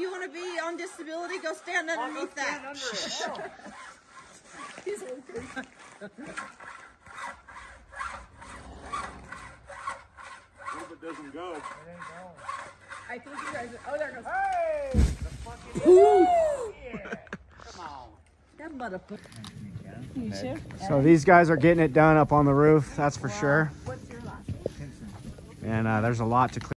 you want to be on disability? Go stand underneath Stand that. under it. He's okay. Hope it doesn't go. I think you guys. Oh, there goes. Hey! The fucking yeah. Come on. That motherfucker. So these guys are getting it done up on the roof, that's for sure. What's your last? And uh, there's a lot to clear.